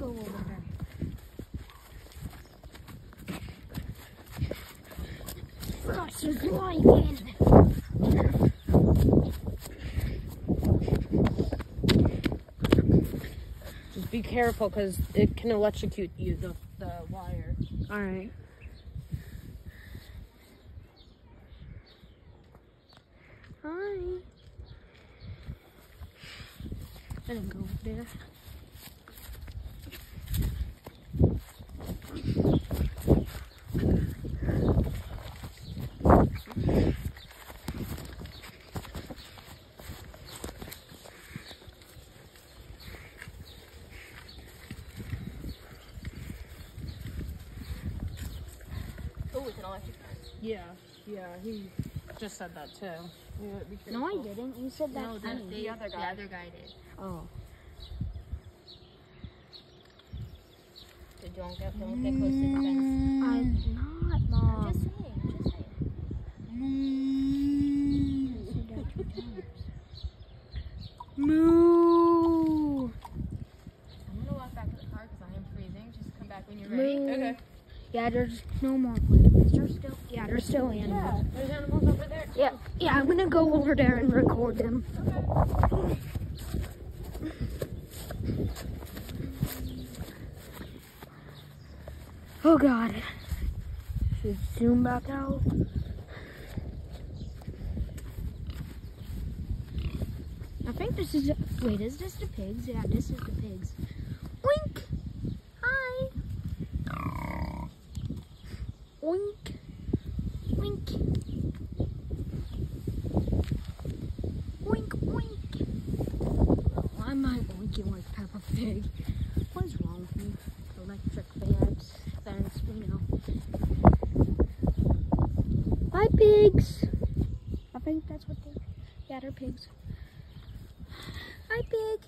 go over there. Gosh, there's lion! Just be careful because it can electrocute you, the, the wire. Alright. Hi. I didn't go over there. Oh, yeah, yeah, he just said that too. Yeah, No, I didn't. You said that No, to that's me. the other guy. The other guy did. Oh. Don't get, don't get close to the fence. I'm not, I'm just saying. I'm just saying. Moo. I'm gonna walk back to the car because I am freezing. Just come back when you're ready. Moo. Okay. Yeah, there's no more. Wait, is there still? Yeah, there's still animals. There's animals over there. Yeah, yeah, I'm gonna go over there and record them. Oh God. Should zoom back out. I think this is. a, Wait, is this the pigs? Yeah, this is the pigs. Wink. Hi. Wink. Wink. Wink, wink. Why am I winking like Peppa Pig? What is wrong with me? Electric fans, fence, you know. Hi, pigs. I think that's what they. Yeah, they're pigs. Hi, pig.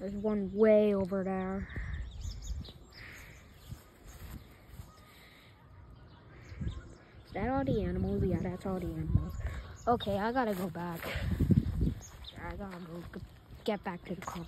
There's one way over there. Is that all the animals? Yeah, that's all the animals. Okay, I gotta go back. I gotta go get back to the car.